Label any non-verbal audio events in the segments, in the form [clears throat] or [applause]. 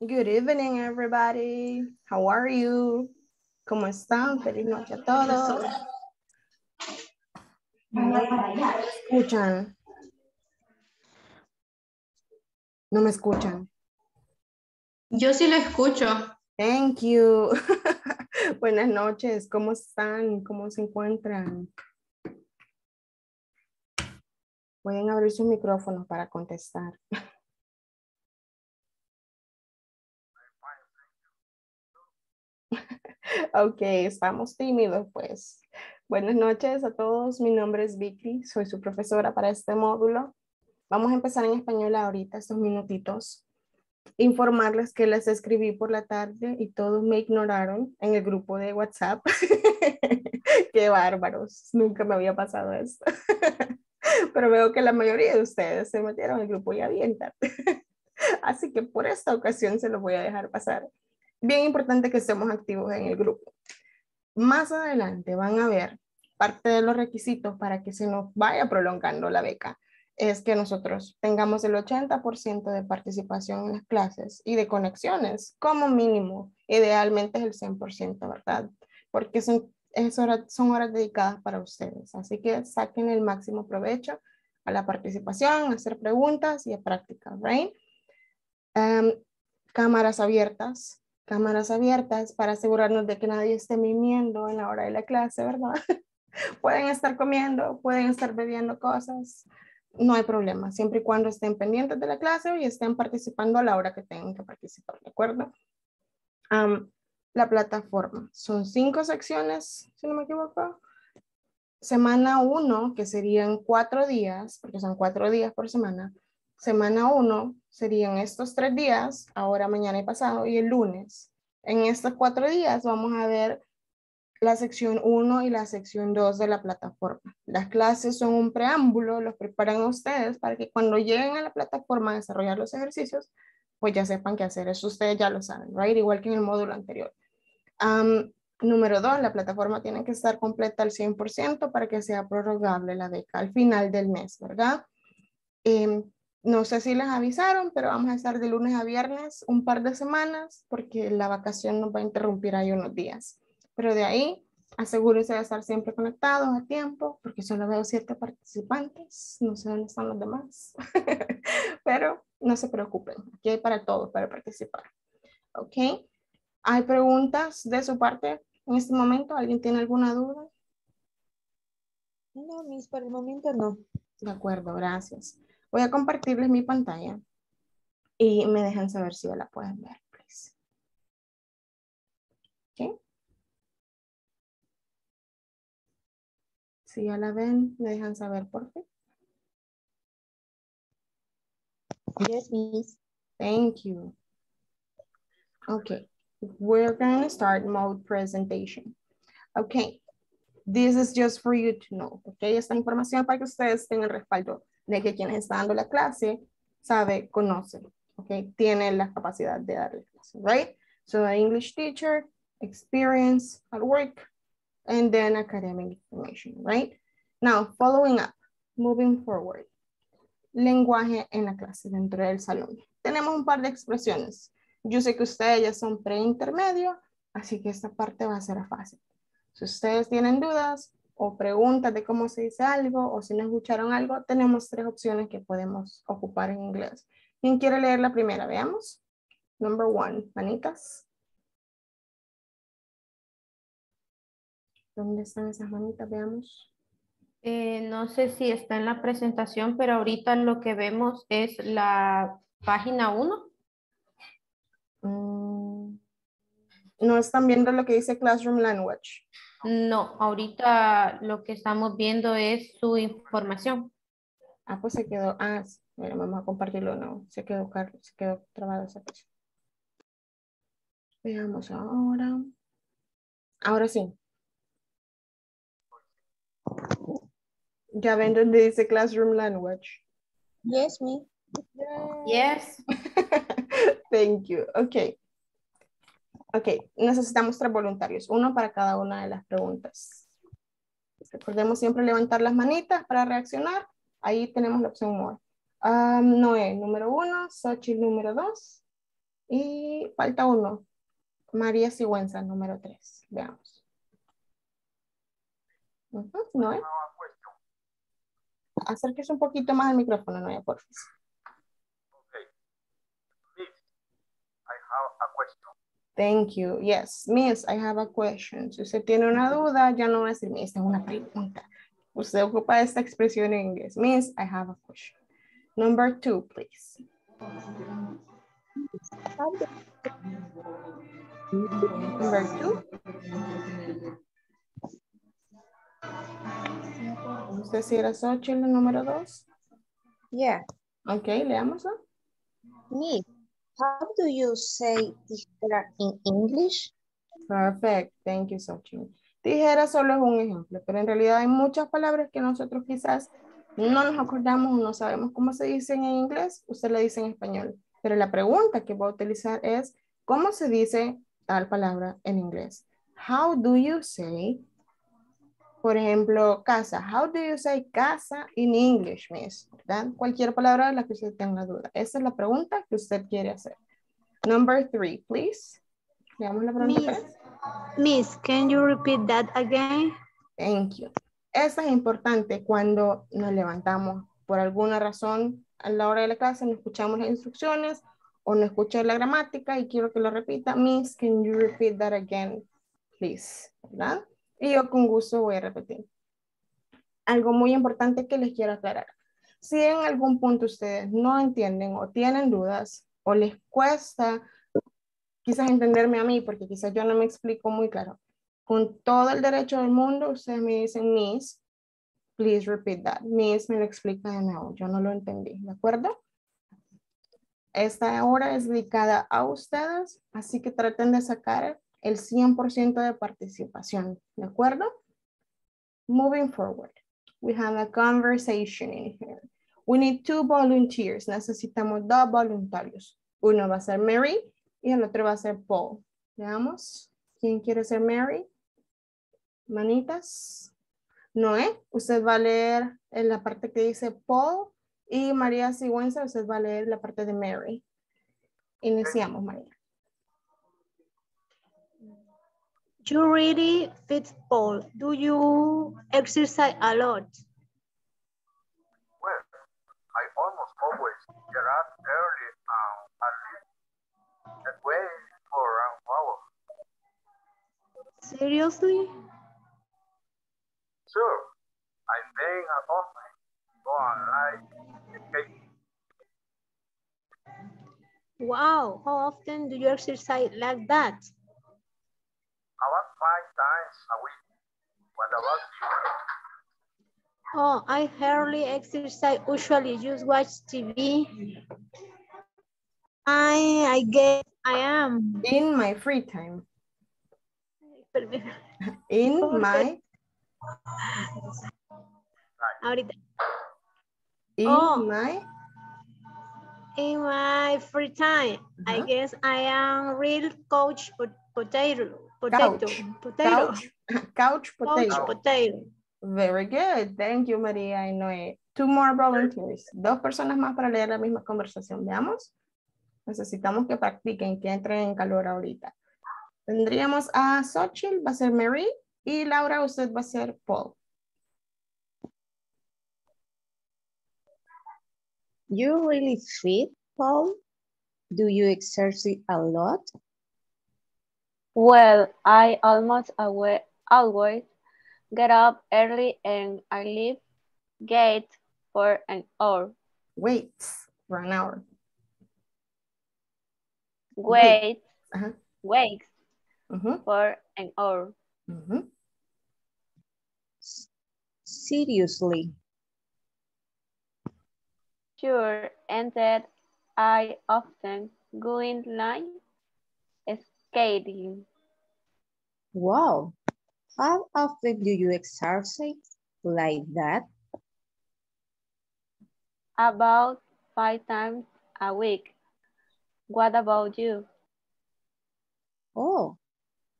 Good evening, everybody. How are you? ¿Cómo están? Feliz noche a todos. No me escuchan. No me escuchan. Yo sí lo escucho. Thank you. [laughs] Buenas noches. ¿Cómo están? ¿Cómo se encuentran? Pueden abrir sus micrófonos para contestar. [laughs] Ok, estamos tímidos, pues. Buenas noches a todos. Mi nombre es Vicky, soy su profesora para este módulo. Vamos a empezar en español ahorita, estos minutitos. Informarles que les escribí por la tarde y todos me ignoraron en el grupo de WhatsApp. [laughs] Qué bárbaros, nunca me había pasado esto. [laughs] Pero veo que la mayoría de ustedes se metieron en el grupo ya bien tarde. [laughs] Así que por esta ocasión se los voy a dejar pasar bien importante que estemos activos en el grupo. Más adelante van a ver parte de los requisitos para que se nos vaya prolongando la beca es que nosotros tengamos el 80% de participación en las clases y de conexiones como mínimo. Idealmente es el 100%, ¿verdad? Porque son, son horas dedicadas para ustedes. Así que saquen el máximo provecho a la participación, a hacer preguntas y a práctica, ¿right? Um, cámaras abiertas cámaras abiertas para asegurarnos de que nadie esté mimiendo en la hora de la clase, ¿verdad? [laughs] pueden estar comiendo, pueden estar bebiendo cosas, no hay problema, siempre y cuando estén pendientes de la clase y estén participando a la hora que tengan que participar, ¿de acuerdo? la plataforma, son cinco secciones, si no me equivoco. Semana uno, que serían cuatro días, porque son cuatro días por semana, Semana 1 serían estos tres días, ahora, mañana y pasado, y el lunes. En estos cuatro días vamos a ver la sección 1 y la sección 2 de la plataforma. Las clases son un preámbulo, los preparan ustedes para que cuando lleguen a la plataforma a desarrollar los ejercicios, pues ya sepan qué hacer. Eso ustedes ya lo saben, right? Igual que en el módulo anterior. número 2, la plataforma tiene que estar completa al 100% para que sea prorrogable la beca al final del mes, ¿verdad? Em, no sé si les avisaron, pero vamos a estar de lunes a viernes un par de semanas porque la vacación nos va a interrumpir ahí unos días. Pero de ahí, asegúrense de estar siempre conectados a tiempo porque solo veo siete participantes. No sé dónde están los demás. [laughs] pero no se preocupen, aquí hay para todos para participar. ¿Ok? ¿Hay preguntas de su parte en este momento? ¿Alguien tiene alguna duda? No, mis, por el momento no. De acuerdo, gracias. Voy a compartirles mi pantalla y me dejan saber si la pueden ver, please. ¿Ok? Si ya la ven, me dejan saber, por favor. Yes, miss. Thank you. Okay, we're to start mode presentation. Okay, this is just for you to know. Okay, esta información para que ustedes tengan respaldo de que quien está dando la clase sabe, conoce, okay, tiene la capacidad de darle clase, right? So an English teacher, experience at work, and then academic information, right? Now, following up, moving forward. Lenguaje en la clase dentro del salón. Tenemos un par de expresiones. Yo sé que ustedes ya son pre-intermedio, así que esta parte va a ser fácil. Si ustedes tienen dudas, o preguntas de cómo se dice algo o si no escucharon algo, tenemos tres opciones que podemos ocupar en inglés. ¿Quién quiere leer la primera? Veamos. Number one, manitas. ¿Dónde están esas manitas? Veamos. Eh, no sé si está en la presentación, pero ahorita lo que vemos es la página 1. Mm, no están viendo lo que dice Classroom Language. No, ahorita lo que estamos viendo es su información. Ah, pues se quedó. Ah, mira, vamos a compartirlo. No, se quedó, se quedó trabada esa cosa. Veamos ahora. Ahora sí. Ya ven donde dice Classroom Language. Yes, me. Yes. [laughs] Thank you. Okay. Ok, necesitamos tres voluntarios, uno para cada una de las preguntas. Recordemos siempre levantar las manitas para reaccionar. Ahí tenemos la opción more. Um, Noé, número uno, Xochitl, número dos. Y falta uno. María Sigüenza, número 3. Veamos. Ujú, Noé. Acérquese un poquito más al micrófono, Noé, por favor. I have a question. Thank you. Yes, Miss, I have a question. Si usted tiene una duda, ya no va a decir, Miss, tengo una pregunta. Usted ocupa esta expresión en inglés. Miss, I have a question. Number two, please. Number two. ¿Usted si era Xochitl, el número dos? Yeah. Ok, leámoslo. Miss, how do you say tijera in English? Perfect, thank you, Xochitl. Tijera solo es un ejemplo, pero en realidad hay muchas palabras que nosotros quizás no nos acordamos o no sabemos cómo se dicen en inglés, usted le dice en español. Pero la pregunta que voy a utilizar es, ¿cómo se dice tal palabra en inglés? How do you say, por ejemplo, casa? How do you say casa in English, miss? ¿Verdad? Cualquier palabra de la que usted tenga duda. Esa es la pregunta que usted quiere hacer. Number three, please. Veamos la pregunta. Miss. Miss, can you repeat that again? Thank you. Eso es importante cuando nos levantamos por alguna razón a la hora de la clase, no escuchamos las instrucciones o no escuché la gramática y quiero que lo repita. Miss, can you repeat that again, please? ¿Verdad? Y yo con gusto voy a repetir. Algo muy importante que les quiero aclarar. Si en algún punto ustedes no entienden o tienen dudas o les cuesta quizás entenderme a mí, porque quizás yo no me explico muy claro, con todo el derecho del mundo, ustedes me dicen, Miss, please repeat that. Miss me lo explica de nuevo, yo no lo entendí, ¿de acuerdo? Esta hora es dedicada a ustedes, así que traten de sacar el 100% de participación, ¿de acuerdo? Moving forward, we have a conversation in here. We need two volunteers, necesitamos dos voluntarios. Uno va a ser Mary y el otro va a ser Paul. Veamos, ¿quién quiere ser Mary? Manitas. Noé, usted va a leer en la parte que dice Paul y María Sigüenza, usted va a leer la parte de Mary. Iniciamos, María. You really fit Paul. Do you exercise a lot? Well, I almost always get up early and at least that way for an hour. Seriously? Sure, I'm paying an office, so I like escape. Wow, how often do you exercise like that? About five times a week. What about you? Oh, I hardly exercise, usually just watch TV. I, I guess I am. In my free time. In [laughs] my, Ahorita. in Oh. my, In my free time, I uh-huh. guess I am real coach po- potato. Potato. Couch. Potato. couch, [laughs] couch Couch potato. potato. Very good. Thank you, María y Noé. Two more volunteers. Dos personas más para leer la misma conversación. Veamos. Necesitamos que practiquen, que entren en calor ahorita. Tendríamos a Xochitl, va a ser Mary, y Laura, usted va a ser Paul. You really fit, Paul? Do you exercise a lot? Well, I almost awa- always get up early and I leave gate for an hour. Wait for an hour. Wait, Ajá. wait uh-huh. Ujú, mm-hmm. for an hour. ujú. Seriously? Sure, and that I often go in line skating. Wow. How often do you exercise like that? About five times a week. What about you? Oh,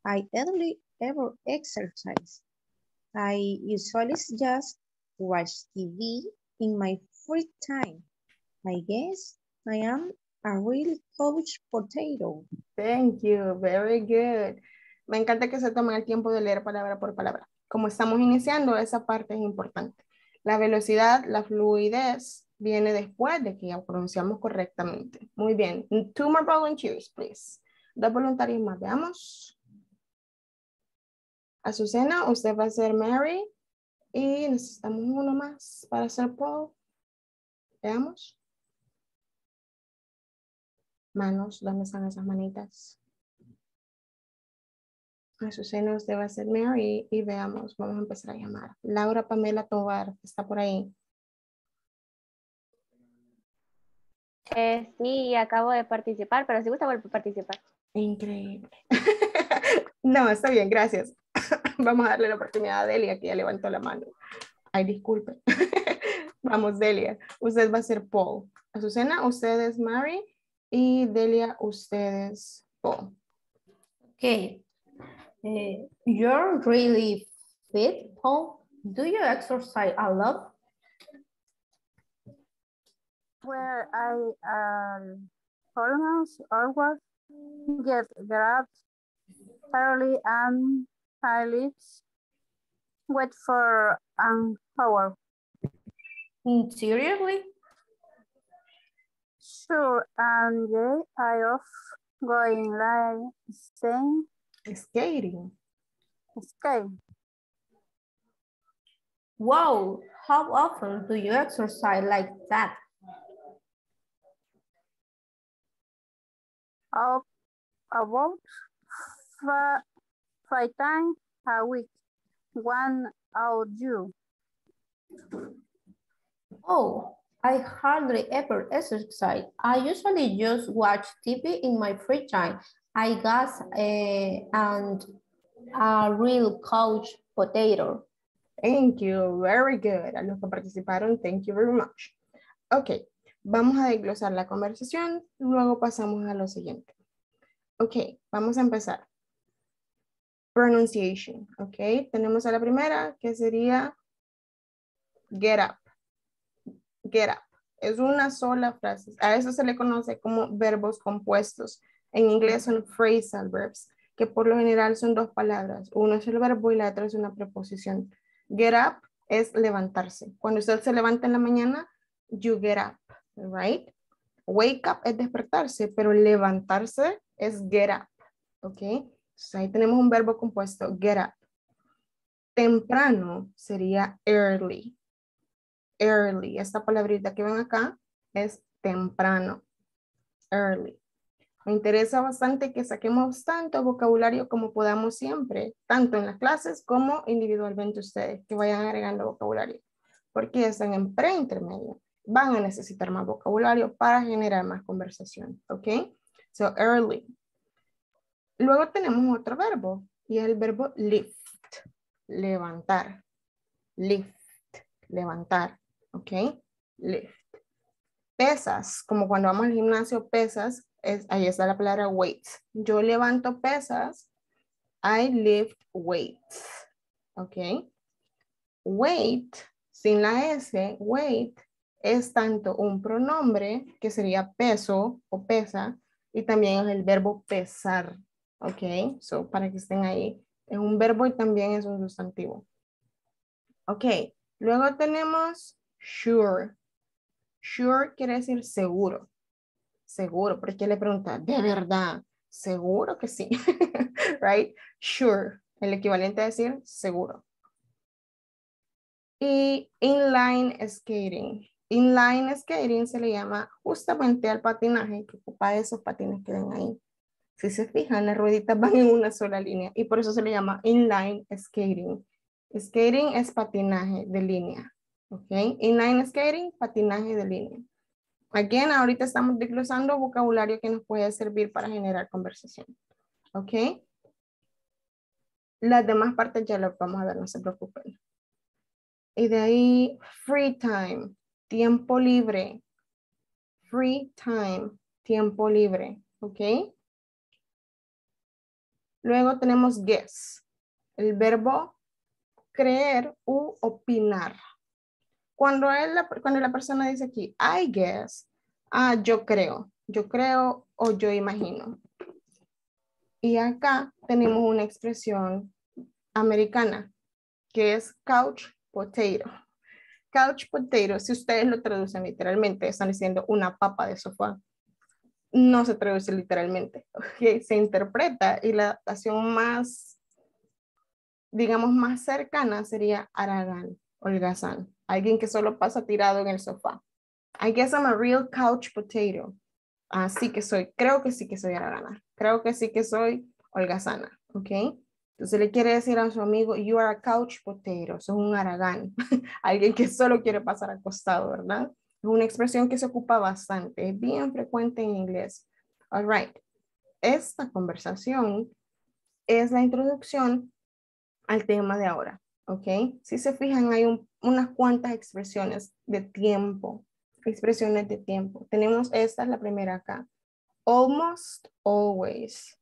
I hardly ever exercise. I usually just watch TV in my free time. I guess I am A real couch potato. Thank you, very good. Me encanta que se tomen el tiempo de leer palabra por palabra. Como estamos iniciando, esa parte es importante. La velocidad, la fluidez viene después de que ya pronunciamos correctamente. Muy bien. Two more volunteers, please. Dos voluntarios más, veamos. Azucena, usted va a ser Mary. Y necesitamos uno más para hacer Paul. Veamos. Manos, ¿dónde están esas manitas? Azucena, usted va a ser Mary. Y veamos, vamos a empezar a llamar. Laura Pamela Tobar, está por ahí. Eh, sí, acabo de participar, pero si gusta vuelvo a participar. Increíble. [laughs] no, está bien, gracias. [laughs] Vamos a darle la oportunidad a Delia, que ya levantó la mano. Ay, disculpe. [laughs] Vamos, Delia. Usted va a ser Paul. Azucena, usted es Mary. Y Delia, usted es Paul. Okay. Eh, you're really fit, Paul. Do you exercise a lot? where I um, almost always get grabbed thoroughly and I lips wait for an hour. Mm, Seriously? Sure, and yeah, I off going like staying Skating. skate. Wow, how often do you exercise like that? Uh, Up about five, five times a week. One out you. Oh, I hardly ever exercise. I usually just watch TV in my free time. I guess eh, and a real couch potato. Thank you. Very good. A los que participaron, thank you very much. Ok, vamos a desglosar la conversación, luego pasamos a lo siguiente. Ok, vamos a empezar. Pronunciation, ok. Tenemos a la primera que sería get up. Get up. Es una sola frase. A eso se le conoce como verbos compuestos. En inglés son phrasal verbs, que por lo general son dos palabras. Uno es el verbo y la otra es una preposición. Get up es levantarse. Cuando usted se levanta en la mañana, you get up, right? Wake up es despertarse, pero levantarse es get up, ¿ok? Ahí tenemos un verbo compuesto, get up. Temprano sería early. Early, esta palabrita que ven acá es temprano, early. Me interesa bastante que saquemos tanto vocabulario como podamos siempre, tanto en las clases como individualmente ustedes, que vayan agregando vocabulario, porque están en pre-intermedio. Van a necesitar más vocabulario para generar más conversación, ¿ok? So, early. Luego tenemos otro verbo, y es el verbo lift, levantar. Lift, levantar, ¿ok? Lift. Pesas, como cuando vamos al gimnasio, pesas, es, ahí está la palabra weights. Yo levanto pesas. I lift weights. ¿Ok? Weight, sin la S, weight, es tanto un pronombre que sería peso o pesa y también es el verbo pesar. ¿Ok? So, para que estén ahí. Es un verbo y también es un sustantivo. Ok. Luego tenemos sure. Sure quiere decir seguro seguro, porque le pregunta, ¿de verdad? Seguro que sí, [laughs] right? Sure, el equivalente a decir seguro. Y inline skating. Inline skating se le llama justamente al patinaje que ocupa esos patines que ven ahí. Si se fijan, las rueditas van en una sola línea y por eso se le llama inline skating. Skating es patinaje de línea. ¿Ok? Inline skating, patinaje de línea. Again, ahorita estamos desglosando vocabulario que nos puede servir para generar conversación. ¿Ok? Las demás partes ya las vamos a ver, no se preocupen. Y de ahí, free time, tiempo libre. Free time, tiempo libre. ¿Ok? Luego tenemos guess, el verbo creer u opinar. Cuando, él, cuando la persona dice aquí, I guess, ah, yo creo. yo creo o yo imagino. Y acá tenemos una expresión americana que es couch potato. Couch potato, si ustedes lo traducen literalmente, están diciendo una papa de sofá. No se traduce literalmente, okay? se interpreta y la adaptación más, digamos, más cercana sería Aragán, holgazán, alguien que solo pasa tirado en el sofá. I guess I'm a real couch potato. Así que soy, creo que sí que soy aragana, creo que sí que soy holgazana, ¿ok? Entonces le quiere decir a su amigo, you are a couch potato, sos un aragán, [laughs] alguien que solo quiere pasar acostado, ¿verdad? Es una expresión que se ocupa bastante, es bien frecuente en inglés. All right. Esta conversación es la introducción al tema de ahora, ¿ok? Si se fijan, hay unas cuantas expresiones de tiempo, expresiones de tiempo. Tenemos esta, es la primera acá. Almost always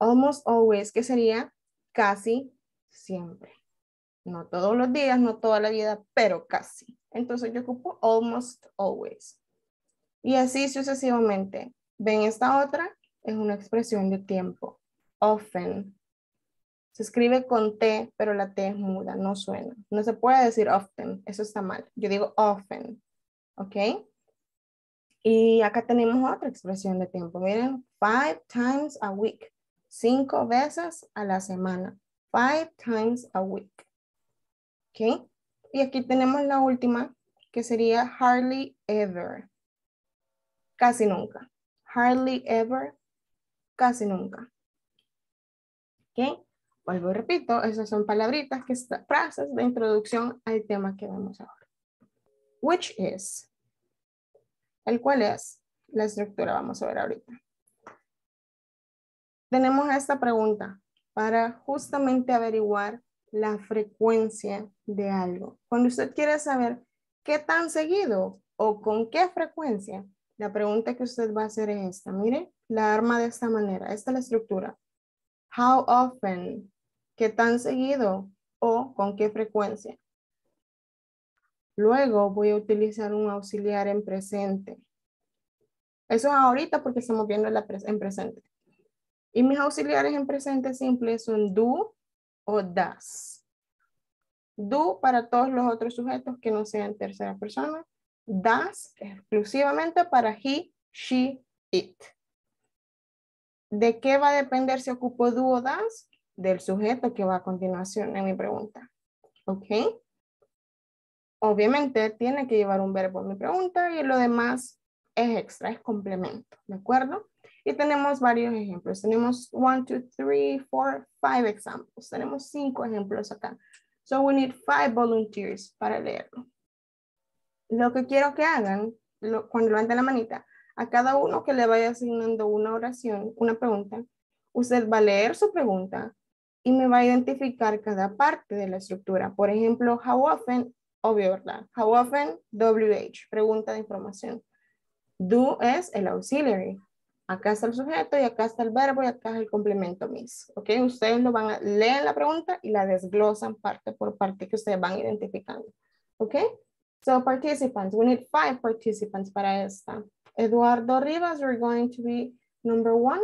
almost always, que sería casi siempre. No todos los días, no toda la vida, pero casi. Entonces yo ocupo almost always. Y así sucesivamente. Ven esta otra, es una expresión de tiempo. Often. Se escribe con T, pero la T es muda, no suena. No se puede decir often, eso está mal. Yo digo often. ¿Ok? Y acá tenemos otra expresión de tiempo. Miren, five times a week cinco veces a la semana. Five times a week. ¿Ok? Y aquí tenemos la última, que sería hardly ever. Casi nunca. Hardly ever. Casi nunca. ¿Ok? Vuelvo y repito, esas son palabritas, que están frases de introducción al tema que vemos ahora. Which is. El cual es la estructura, vamos a ver ahorita tenemos esta pregunta para justamente averiguar la frecuencia de algo. Cuando usted quiere saber qué tan seguido o con qué frecuencia, la pregunta que usted va a hacer es esta. Mire, la arma de esta manera. Esta es la estructura. How often? ¿Qué tan seguido o con qué frecuencia? Luego voy a utilizar un auxiliar en presente. Eso es ahorita porque estamos viendo la en presente. Y mis auxiliares en presente simple son do o das. Do para todos los otros sujetos que no sean tercera persona. Das exclusivamente para he, she, it. ¿De qué va a depender si ocupo do o das? Del sujeto que va a continuación en mi pregunta. ¿Ok? Obviamente tiene que llevar un verbo en mi pregunta y lo demás es extra, es complemento. ¿De acuerdo? Y tenemos varios ejemplos. Tenemos one, two, three, four, five examples. Tenemos cinco ejemplos acá. So we need five volunteers para leerlo. Lo que quiero que hagan, cuando levanten la manita, a cada uno que le vaya asignando una oración, una pregunta, usted va a leer su pregunta y me va a identificar cada parte de la estructura. Por ejemplo, how often, obvio, ¿verdad? How often, WH, pregunta de información. Do es el auxiliary. Acá está el sujeto y acá está el verbo y acá es el complemento mis. ¿Ok? Ustedes lo van a leer la pregunta y la desglosan parte por parte que ustedes van identificando. ¿Ok? So participants, we need five participants para esta. Eduardo Rivas, you're going to be number one.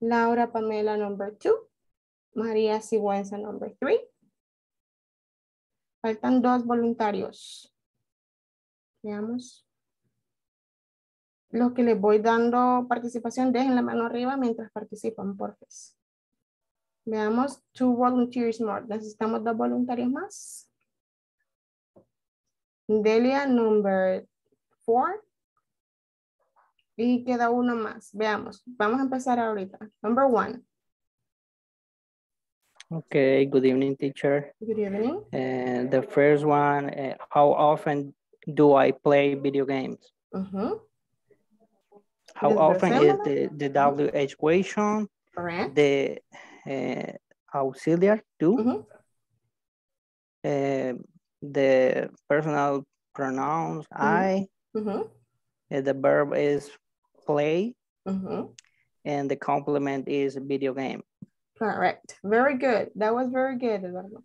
Laura Pamela, number two. María Sigüenza, number three. Faltan dos voluntarios. Veamos. Los que les voy dando participación, dejen la mano arriba mientras participan, por favor. Veamos, two volunteers more. Necesitamos dos voluntarios más. Delia, number four. Y queda uno más. Veamos. Vamos a empezar ahorita. Number one. Okay, good evening, teacher. Good evening. And the first one, uh, how often do I play video games? Uh How often is the, the WH question? Correct. The uh, auxiliary too. Mm -hmm. uh, the personal pronouns Mm -hmm. I. Mm -hmm. Uh, the verb is play. Mm-hmm. And the complement is video game. Correct. Very good. That was very good, Eduardo.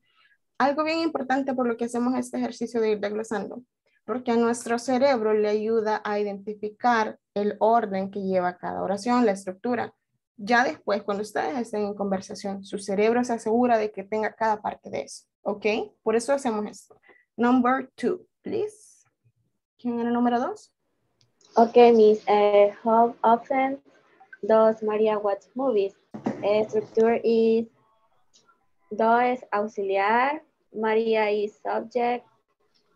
Algo bien importante por lo que hacemos este ejercicio de ir desglosando. porque a nuestro cerebro le ayuda a identificar el orden que lleva cada oración, la estructura. Ya después, cuando ustedes estén en conversación, su cerebro se asegura de que tenga cada parte de eso, ¿ok? Por eso hacemos esto. Number two, please. ¿Quién era el número dos? Okay, Miss. Uh, how often does Maria watch movies? Uh, structure is do es auxiliar, Maria is subject,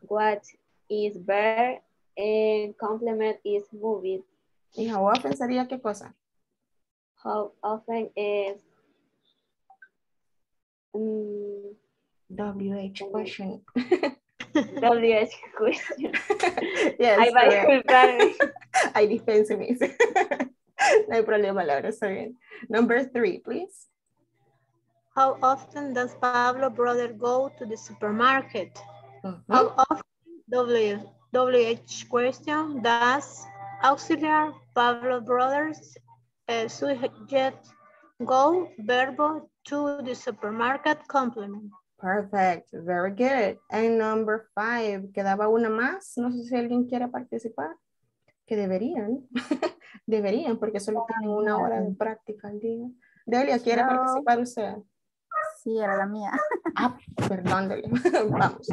what is verb, and complement is movies. ¿Y how often sería qué cosa? How often is mm, WH question. WH question. [laughs] yes, Ahí va a correct. [laughs] disculparme. Ay, dispénseme. no hay problema, Laura, está bien. Number three, please. How often does Pablo brother go to the supermarket? Mhm. How often, W, WH question, does auxiliar Pablo brothers uh, subject go verbo to the supermarket complement? Perfect, very good. And number five, quedaba una más. No sé si alguien quiere participar. Que deberían. [laughs] deberían, porque solo tienen una hora de práctica al día. Delia, ¿quiere No. participar usted? Sí, era la mía. Ah, perdón, Delia. [laughs] Vamos.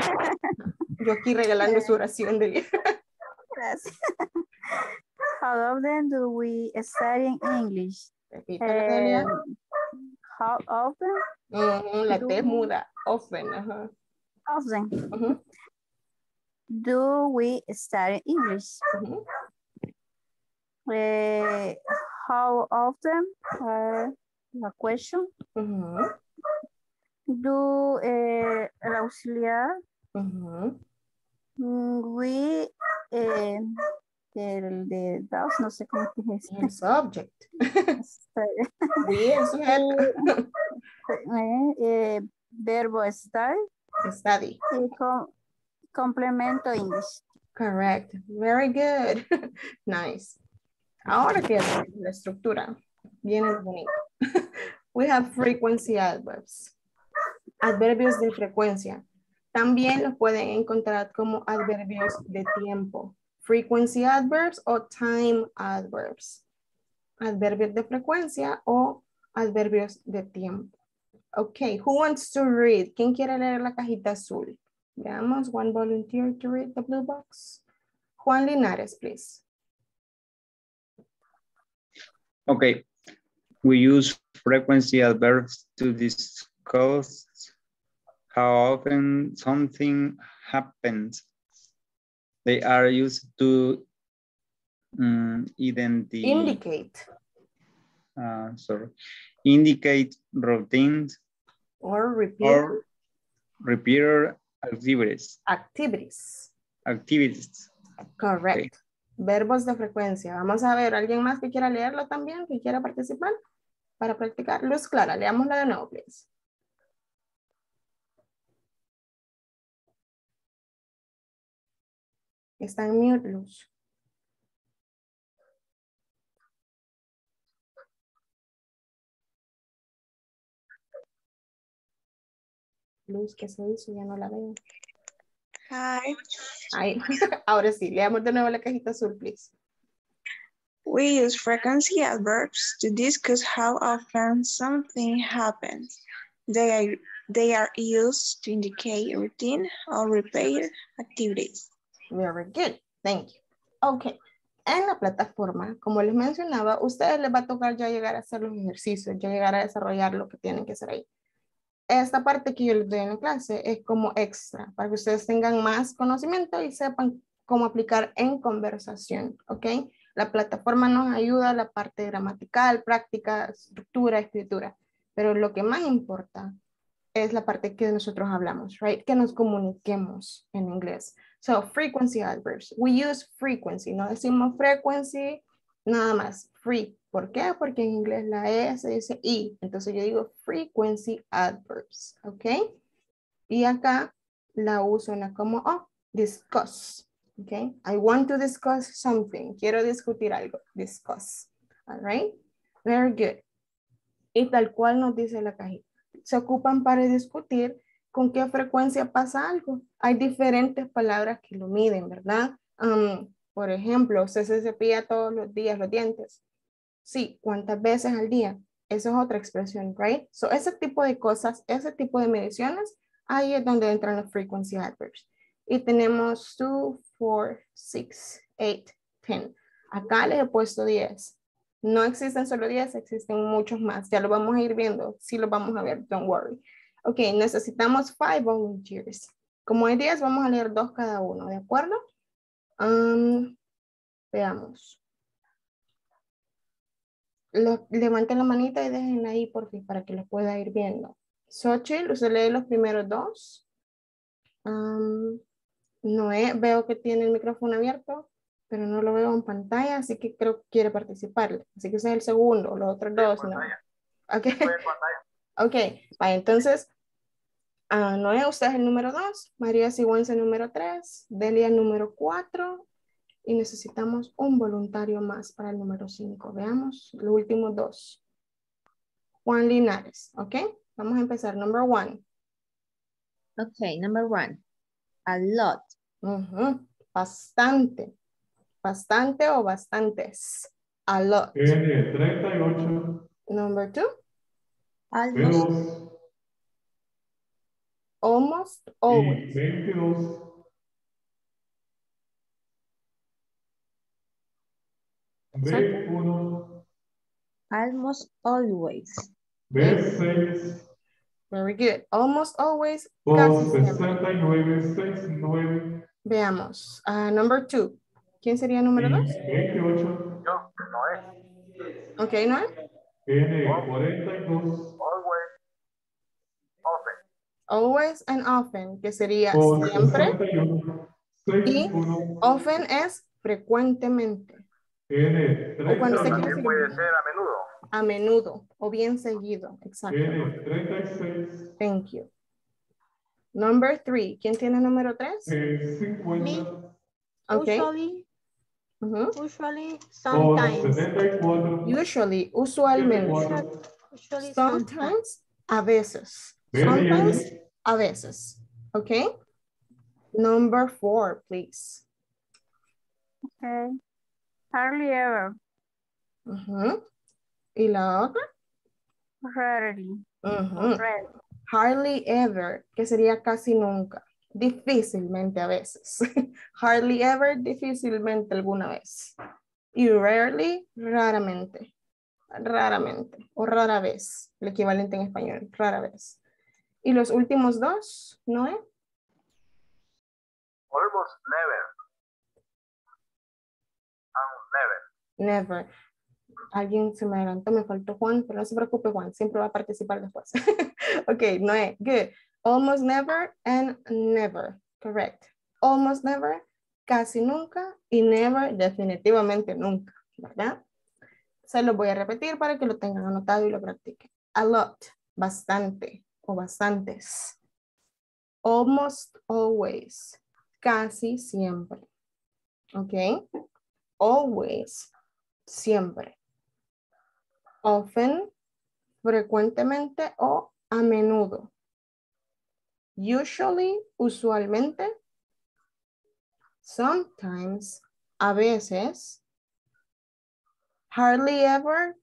Yo aquí regalando su oración, Delia. Gracias. How often do we study English? Repítalo, Delia. Um, how often? Ujú, la T muda. Often. Ajá. Often do we study English? Eh, how often? Uh, la question. Ujú, Do eh, el auxiliar ujú. mm, we eh, el de dos, no sé cómo se dice. El subject. [laughs] El sujeto. eh, eh, verbo estar Study. y com- complemento English. Correct. Very good. [laughs] nice. Ahora que la estructura viene lo bonito. [laughs] We have frequency adverbs. Adverbios de frecuencia. También los pueden encontrar como adverbios de tiempo. Frequency adverbs o time adverbs. Adverbios de frecuencia o adverbios de tiempo. Okay, who wants to read? ¿Quién quiere leer la cajita azul? Veamos, one volunteer to read the blue box. Juan Linares, please. Okay. We use frequency adverbs to discuss how often something happens. They are used to um, identify, Indicate uh, sorry, indicate routines or repeat or repeated activities. activities. Activities. Correct. Verbos de frecuencia. Vamos a ver, ¿alguien más que quiera leerlo también, que quiera participar para practicar? Luz Clara, leámosla de nuevo, please. Está en mute, Luz. Luz, ¿qué se hizo? Ya no la veo. Hi, Ahí. [laughs] Ahora sí, leamos de nuevo la cajita azul, please. we use frequency adverbs to discuss how often something happens. They are, they are used to indicate routine or repeat activities. Very good. Thank you. Ok. En la plataforma, como les mencionaba, ustedes les va a tocar ya llegar a hacer los ejercicios, ya llegar a desarrollar lo que tienen que hacer ahí. Esta parte que yo les doy en la clase es como extra, para que ustedes tengan más conocimiento y sepan cómo aplicar en conversación, ¿ok? La plataforma nos ayuda la parte gramatical, práctica, estructura, escritura, pero lo que más importa es la parte que nosotros hablamos, right? Que nos comuniquemos en inglés. So, frequency adverbs. We use frequency, no decimos frequency, nada más, free. ¿Por qué? Porque en inglés la E se dice I. Entonces yo digo frequency adverbs, ¿ok? Y acá la uso en la como O, discuss, ¿ok? I want to discuss something. Quiero discutir algo, discuss, all right? Very good. Y tal cual nos dice la cajita. Se ocupan para discutir con qué frecuencia pasa algo. Hay diferentes palabras que lo miden, ¿verdad? Um, por ejemplo, usted se cepilla todos los días los dientes. Sí, ¿cuántas veces al día? Esa es otra expresión, right? So, ese tipo de cosas, ese tipo de mediciones, ahí es donde entran los frequency adverbs. Y tenemos 2, 4, 6, 8, 10. Acá les he puesto 10. No existen solo 10, existen muchos más. Ya lo vamos a ir viendo. Sí lo vamos a ver, don't worry. Ok, necesitamos 5 volunteers. Como hay 10, vamos a leer dos cada uno, ¿de acuerdo? Um, veamos. Lo, levanten la manita y déjenla ahí por fin para que lo pueda ir viendo. Xochitl, usted lee los primeros dos. Um, Noé, veo que tiene el micrófono abierto, pero no lo veo en pantalla, así que creo que quiere participar. Así que ese es el segundo, los otros dos no. Ok, ok, vaya, entonces, uh, Noé, usted es el número dos, María Sigüenza el número tres, Delia el número cuatro, y necesitamos un voluntario más para el número 5. Veamos los últimos dos. Juan Linares, ¿ok? Vamos a empezar. Number one. Okay, number one. A lot. Ujú, Bastante. Bastante o bastantes. A lot. N, 38, Number two. Almost. B2 Almost y always. 22, B1, Almost always. B6, Very good. Almost always. o Casi siempre. 69, 69 Veamos. Ah, number two. ¿Quién sería número dos? 28, Yo, no es. Ok, ¿no? N, 42, Always. Often. Always and often, que sería siempre. 61, Y 61, often es frecuentemente. N, O cuando se quiere 30, También decir puede ser a menudo. a menudo o bien seguido. Exacto. N, 36, Thank you. Number three. ¿Quién tiene número tres? eh, 50, Ok. Usually, usually, sometimes. 74, Usually, usualmente. 74, Usually, sometimes. Sometimes, a veces. Sometimes. A veces. Okay. Number four, please. Okay. Hardly ever. Ujú. ¿Y la otra? Rarely. Ujú. Rarely. Hardly ever, que sería casi nunca. Difícilmente a veces. [laughs] Hardly ever, difícilmente alguna vez. Y rarely, raramente. Raramente. O rara vez. El equivalente en español. Rara vez. Y los últimos dos, ¿no? es? Almost never. And never. Never. Alguien se me adelantó, me faltó Juan, pero no se preocupe Juan, siempre va a participar después. [laughs] ok, Noé, good. Almost never and never, correct. Almost never, casi nunca y never, definitivamente nunca, ¿verdad? Se lo voy a repetir para que lo tengan anotado y lo practiquen. A lot, bastante o bastantes. Almost always, casi siempre. Ok. Always, siempre. Often, frecuentemente o a menudo. Usually, usualmente. Sometimes, a veces. Hardly ever,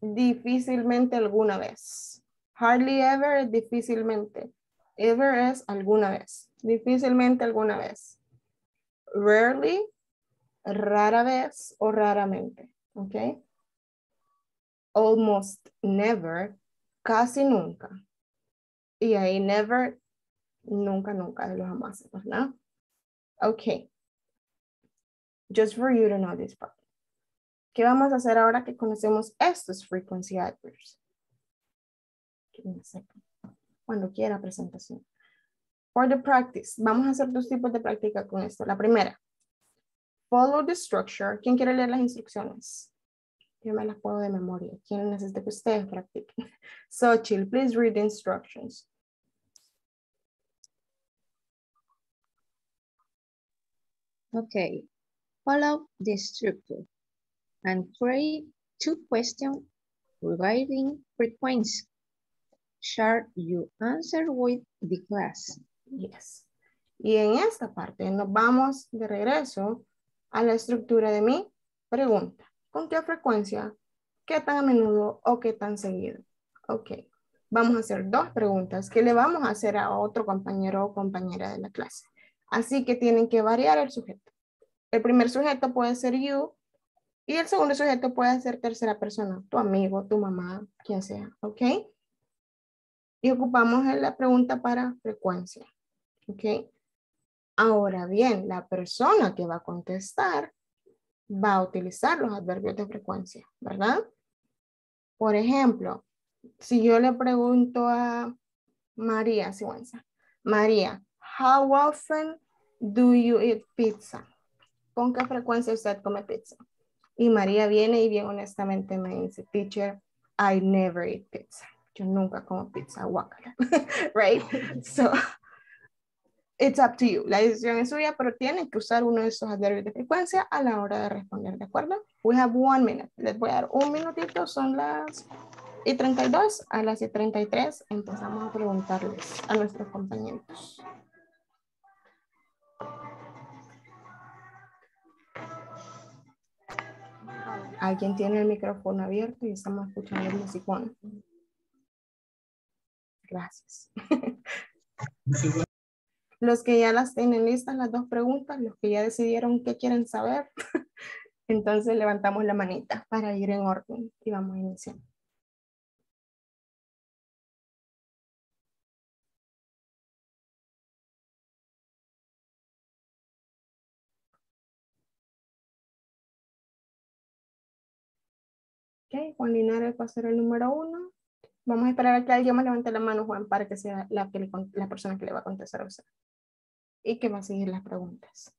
difícilmente alguna vez. Hardly ever, difícilmente. Ever es alguna vez. Difícilmente alguna vez. Rarely, rara vez o raramente. ¿Ok? Almost never, casi nunca. Y ahí never, nunca, nunca de los jamás, ¿verdad? Ok. Just for you to know this part. ¿Qué vamos a hacer ahora que conocemos estos frequency adverbs? Cuando quiera presentación. For the practice, vamos a hacer dos tipos de práctica con esto. La primera, follow the structure. ¿Quién quiere leer las instrucciones? Yo me las puedo de memoria. ¿Quién necesita que ustedes practiquen? [laughs] So, chill, please read the instructions. Okay, follow the structure and create two questions regarding frequency. Share your answer with the class. Yes. Y en esta parte nos vamos de regreso a la estructura de mi pregunta. ¿Con qué frecuencia? ¿Qué tan a menudo o qué tan seguido? Ok. Vamos a hacer dos preguntas que le vamos a hacer a otro compañero o compañera de la clase. Así que tienen que variar el sujeto. El primer sujeto puede ser you y el segundo sujeto puede ser tercera persona, tu amigo, tu mamá, quien sea, ¿ok? Y ocupamos la pregunta para frecuencia, ¿ok? Ahora bien, la persona que va a contestar va a utilizar los adverbios de frecuencia, ¿verdad? Por ejemplo, si yo le pregunto a María Sigüenza, María, how often do you eat pizza? ¿Con qué frecuencia usted come pizza? Y María viene y bien honestamente me dice, teacher, I never eat pizza. Yo nunca como pizza, guacala. [laughs] right? So, it's up to you. La decisión es suya, pero tienen que usar uno de esos adverbios de frecuencia a la hora de responder, ¿de acuerdo? We have one minute. Les voy a dar un minutito, son las y 32 a las y 33 empezamos a preguntarles a nuestros compañeros. Alguien tiene el micrófono abierto y estamos escuchando el musicón. Gracias. Los que ya las tienen listas, las dos preguntas, los que ya decidieron qué quieren saber, [laughs] entonces levantamos la manita para ir en orden y vamos a iniciar. Ok, Juan Linares va a ser el número uno. Vamos a esperar a que alguien más levante la mano, Juan, para que sea la, que la persona que le va a contestar a usted. Y que va a seguir las preguntas.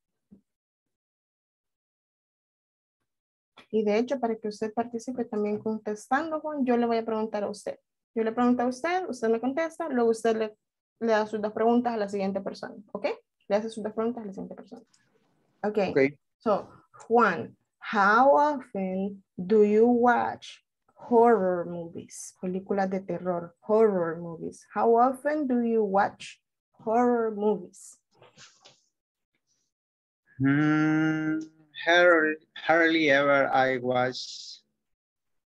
Y de hecho, para que usted participe también contestando, Juan, yo le voy a preguntar a usted. Yo le pregunto a usted, usted me contesta, luego usted le, le da sus dos preguntas a la siguiente persona, ¿ok? Le hace sus dos preguntas a la siguiente persona. Ok. okay. So, Juan, how often do you watch horror movies, películas de terror, horror movies. How often do you watch horror movies? Mm, hardly, hardly ever I watch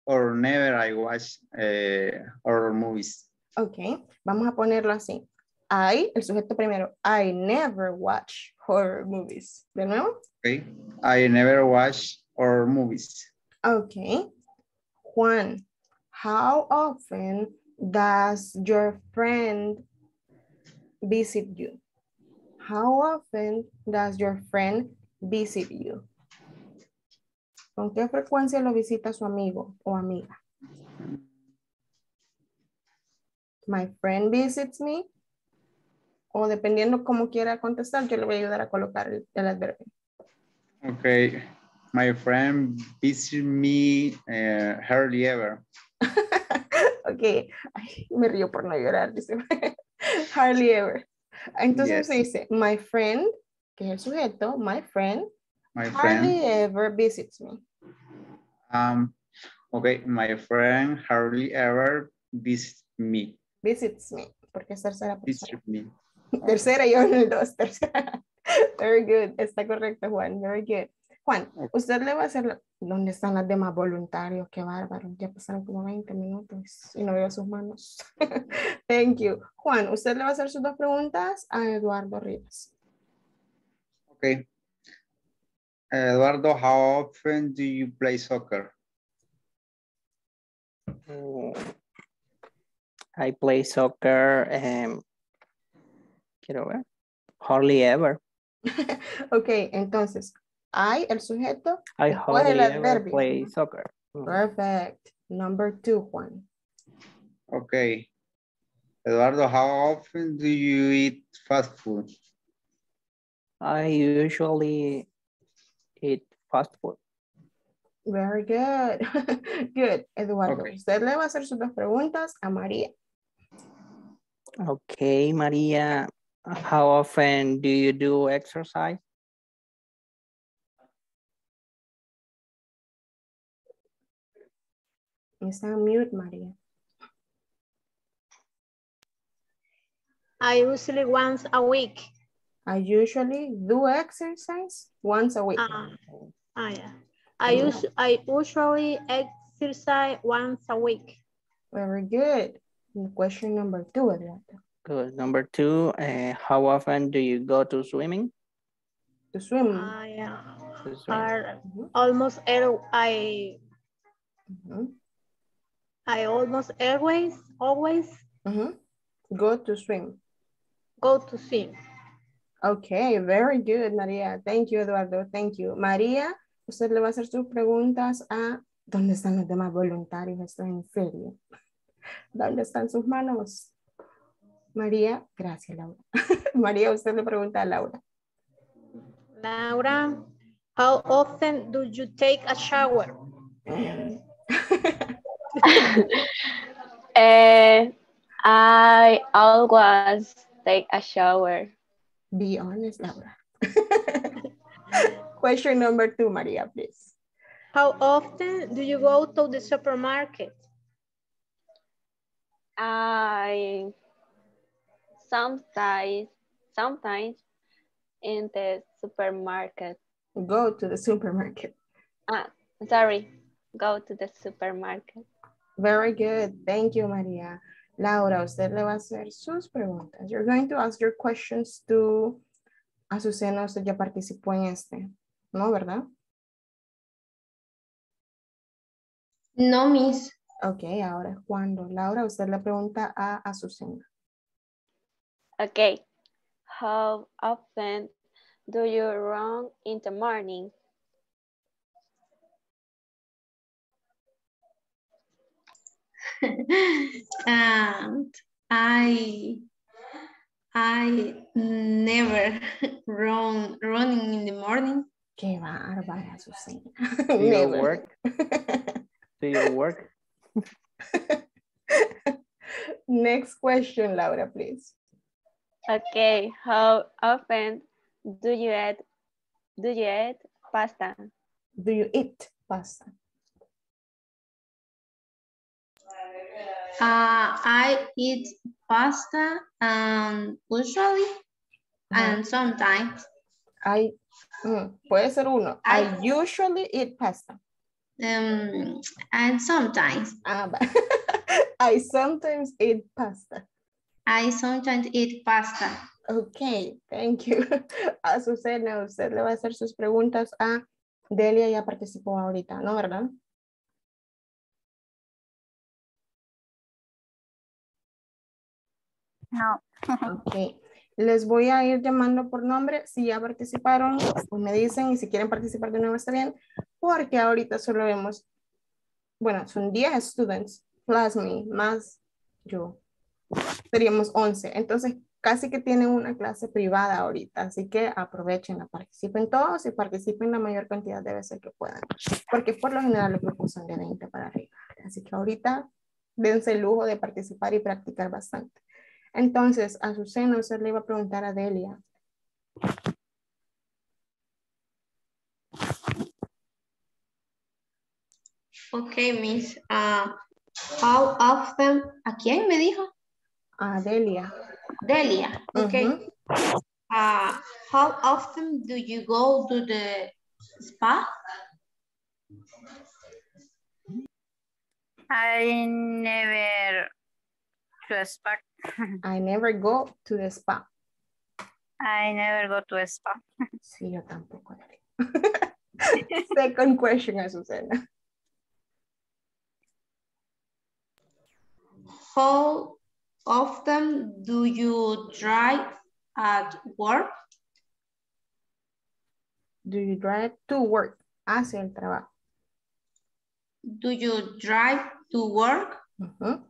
or never I watch uh, horror movies. Ok, vamos a ponerlo así. I, el sujeto primero, I never watch horror movies. ¿De nuevo? Okay, I never watch horror movies. Okay, Juan, how often does your friend visit you? How often does your friend visit you? ¿Con qué frecuencia lo visita su amigo o amiga? My friend visits me. O dependiendo cómo quiera contestar, yo le voy a ayudar a colocar el, el adverbio. Okay. My friend visits me uh, hardly ever. [laughs] ok, Ay, me río por no llorar, dice. [laughs] hardly ever. Entonces yes. se dice, my friend, que es el sujeto, my friend, my hardly friend. ever visits me. Um, okay, my friend hardly ever visits me. Visits me, porque es tercera persona. [laughs] Tercera, yo en el dos, tercera. Very good, está correcto, Juan, very good. Juan, usted le va a hacer, ¿dónde están las demás voluntarios? Qué bárbaro, ya pasaron como 20 minutos y no veo sus manos. [laughs] Thank you. Juan, usted le va a hacer sus dos preguntas a Eduardo Rivas. Okay. Eduardo, how often do you play soccer? I play soccer, um, quiero ver, hardly ever. [laughs] ok, entonces, I, el sujeto, I después el hardly ever adverbio. play soccer. Mm. Perfect. Number two, Juan. Okay. Eduardo, how often do you eat fast food? I usually eat fast food. Very good. [laughs] good, Eduardo. Okay. Usted le va a hacer sus dos preguntas a María. Okay, Maria, how often do you do exercise? Está en mute, María. I usually once a week. I usually do exercise once a week. Ah, ah, yeah. I, us I usually exercise once a week. Very good. Question number two, Eduardo. Good. Number two, uh, how often do you go to swimming? To swim. Ah, yeah. To swim. Are almost every, I Mhm, I almost always always. Go to swim. go to swim. Okay, very good, María. Thank you, Eduardo. Thank you. María, usted le va a hacer sus preguntas a... ¿Dónde están los demás voluntarios? Esto es en serio. [laughs] ¿Dónde están sus manos? María, gracias, Laura. [laughs] María, usted le pregunta a Laura. Laura, how often do you take a shower? [laughs] [laughs] Eh, I always take a shower. Be honest, Laura. [laughs] Question number two, María, please. How often do you go to the supermarket? I sometimes sometimes in the supermarket. Go to the supermarket. Ah, sorry, go to the supermarket. Very good. Thank you, María. Laura, usted le va a hacer sus preguntas. You're going to ask your questions to Azucena. Usted ya participó en este, ¿no? ¿Verdad? No, miss. Ok, ahora es cuando. Laura, usted le pregunta a Azucena. Okay. How often do you run in the morning? [laughs] and I I never [laughs] run running in the morning. Qué bárbara, Azucena. Do you Never. work? [laughs] Do you work? Next question, Laura, please. Okay. How often do you eat do you eat pasta? Do you eat pasta? Uh, I eat pasta um, usually and sometimes. I, mm, puede ser uno. I, I- usually eat pasta. Um, and sometimes. Ah. [laughs] I sometimes eat pasta. I sometimes eat pasta. Ok, thank you. [laughs] Azucena, usted le va a hacer sus preguntas a Delia, ya participó ahorita, ¿no, verdad? No. [laughs] Ok. Les voy a ir llamando por nombre. Si ya participaron, pues me dicen y si quieren participar de nuevo está bien, porque ahorita solo vemos, bueno, son 10 students, plus me, más yo. Seríamos 11. Entonces, casi que tienen una clase privada ahorita, así que aprovechen, participen todos y participen la mayor cantidad de veces que puedan, porque por lo general los grupos son de 20 para arriba. Así que ahorita dense el lujo de participar y practicar bastante. Entonces, a Azucena, usted le iba a preguntar a Delia. Okay, miss. Uh, how often, ¿a quién me dijo? A Delia. Delia, okay. Uh, how often do you go to the spa? I never to a spa. [laughs] I never go to the spa. I never go to a spa. [laughs] Sí, yo tampoco. Delia. [laughs] Second question, Azucena. How often do you drive at work? Do you drive to work? Hacia el trabajo. Do you drive to work? Ujú.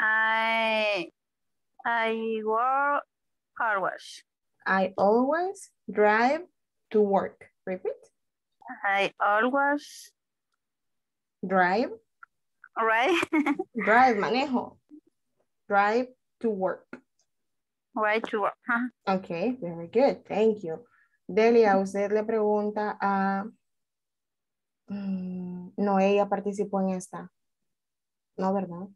I I work car wash. I always drive to work. Repeat. I always Drive. right [laughs] Drive, manejo. Drive to work. right to work. Huh? Ok, very good. Thank you. Delia, usted le pregunta a... Mm, no, ella participó en esta. No, ¿verdad?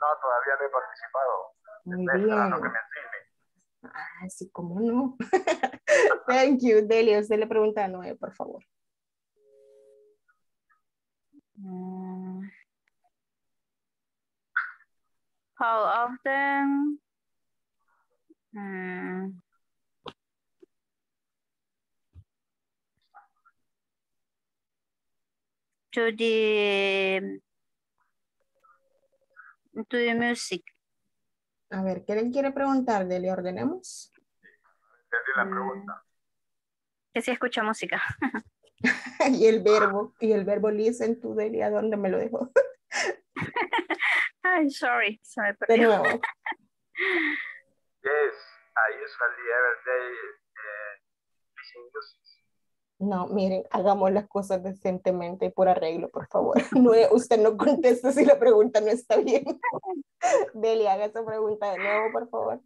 No, todavía no he participado. Muy Estoy esperando que bien. me. Ah, sí, cómo no. [laughs] Thank you. Delia, usted le pregunta a Noé, por favor. Mm. How often mm, to the to the music? A ver, ¿qué le quiere preguntar? Delia, ordenemos. Entendí la pregunta. Que si escucha música. [laughs] y el verbo, y el verbo listen to Delia, ¿dónde me lo dejó? [laughs] Ay, sorry, se me De perdió. nuevo. Yes, I usually every day uh, listen music. No, miren, hagamos las cosas decentemente y por arreglo, por favor. [laughs] No, usted no conteste si la pregunta no está bien. [laughs] Delia, haga esa pregunta de nuevo, por favor.